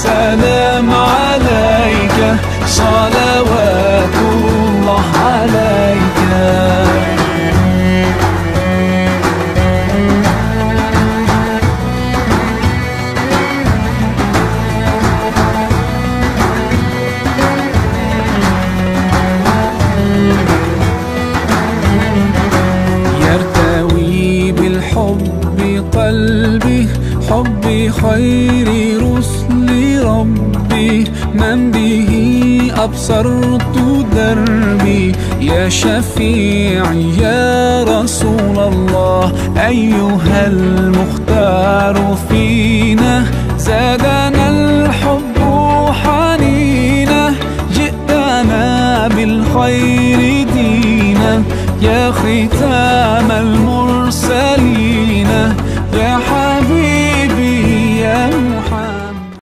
السلام عليك صلوات الله عليك. يرتوي بالحب قلبي حب خير ربي من به أبصرت دربي. يا شفيعي يا رسول الله أيها المختار فينا. زادنا الحب حنينا جئتنا بالخير دينا. يا ختام المرسل